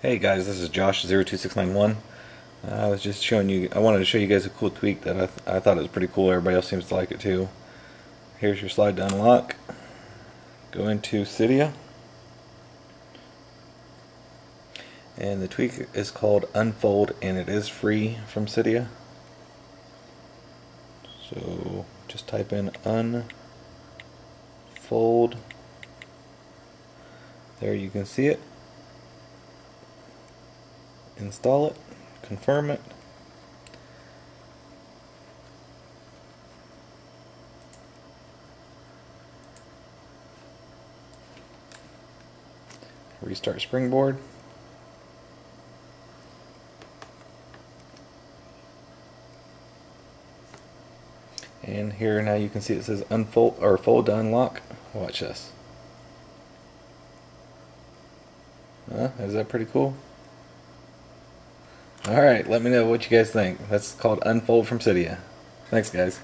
Hey guys, this is Josh02691. Uh, I was just showing you, I wanted to show you guys a cool tweak that I, th I thought was pretty cool. Everybody else seems to like it too. Here's your slide to unlock. Go into Cydia. And the tweak is called Unfold and it is free from Cydia. So just type in Unfold. There you can see it install it, confirm it. Restart SpringBoard. And here now you can see it says unfold or fold to unlock. Watch this. Huh? Is that pretty cool? Alright, let me know what you guys think. That's called Unfold from Cydia. Thanks, guys.